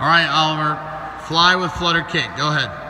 All right, Oliver. Fly with flutter kick. Go ahead.